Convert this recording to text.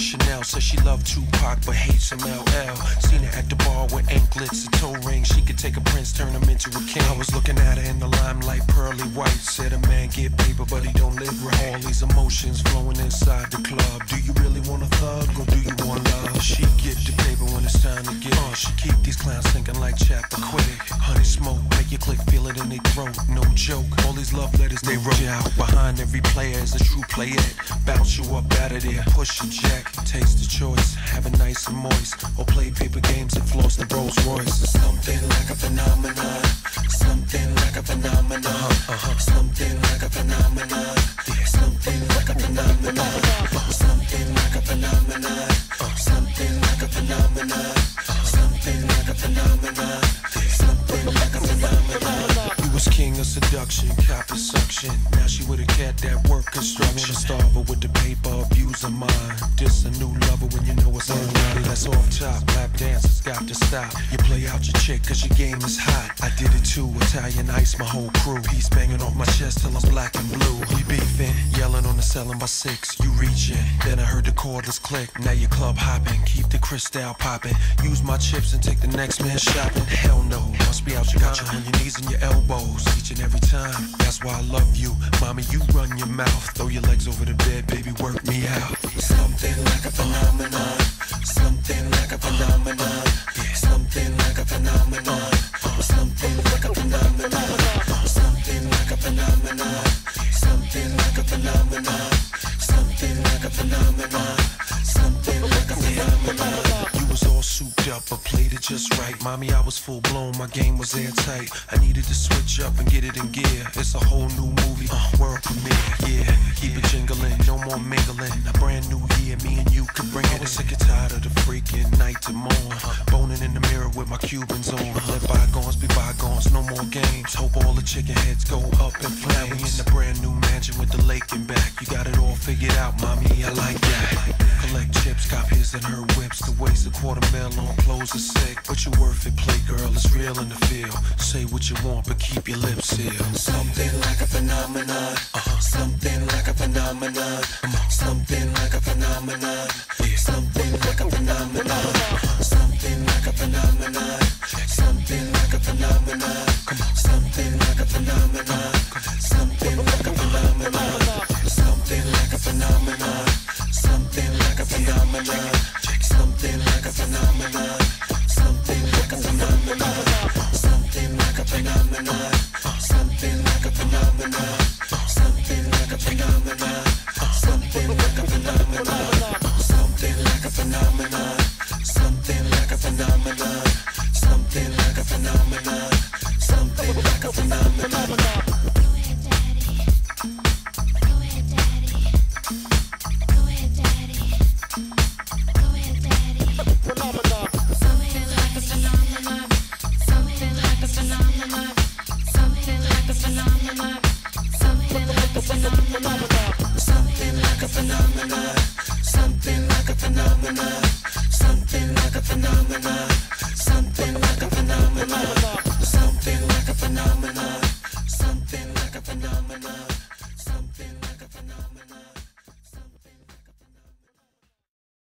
Chanel, says she loved Tupac but hates some LL. Seen her at the bar with anklets and toe rings. Take a prince, turn him into a king. I was looking at her in the limelight, pearly white. Said a man get paper, but he don't live right. All these emotions flowing inside the club. Do you really want a thug or do you want love? She get the paper when it's time to get it. She keep these clowns thinking like Chappaquiddick. Honey smoke, make your click feel it in their throat. No joke. All these love letters they wrote you out. Behind every player is a true playette. Bounce you up out of there, push your jack. Taste the choice, have it nice and moist. Or play paper games and floss the Rolls Royce. Something phenomenon. Something like a phenomenon. Uh-huh. Something of seduction, copper suction. Now she with a cat that work construction. Wanna Starve her with the paper, abuse her mind. This a new lover when you know it's unready. That's off top. Lap dancers got to stop. You play out your chick cause your game is hot. I did it too, Italian ice, my whole crew. He's banging off my chest till I'm black and blue. We beefing, yelling on the selling by six. You reaching, then I heard the cordless click. Now you club hopping, keep the crystal popping. Use my chips and take the next man shopping. Hell no, must be out your mind. got you on your knees and your elbows each and every time. That's why I love you, mommy. You run your mouth, throw your legs over the bed, baby. Work me out. Something like a phenomenon. Something like a phenomenon. Something like a phenomenon. Something like a phenomenon. Something like a phenomenon. Something like a phenomenon. Something like a phenomenon. It just right. Mommy, I was full blown, my game was airtight. I needed to switch up and get it in gear. It's a whole new movie, uh, world premiere. Yeah, keep it jingling, no more mingling. A brand new year, me and you could bring it. I was sick and tired of the freaking night to morn. Boning in the mirror with my Cubans on. Let bygones be bygones, no more games. Hope all the chicken heads go up in flames. We in the brand new mansion with the lake in back. You got it all figured out, mommy. I like that. Chips, cop his and her whips. To waste a quarter mil on clothes is sick. But you worth it, play girl. It's real in the field. Say what you want, but keep your lips sealed. Something like a phenomenon. Something like a phenomenon. Something like a phenomenon. Something like a phenomenon. Something like a phenomenon. Something like a phenomenon. Something like a phenomenon. Phenomenon. Something like a phenomenon. Something like a phenomenon. Something like a phenomenon. Something like a phenomenon. Something like a phenomenon. Something like a phenomenon. Something like a phenomenon. Something like a phenomena. Something like a phenomena. Something like a phenomena. Something like a phenomena.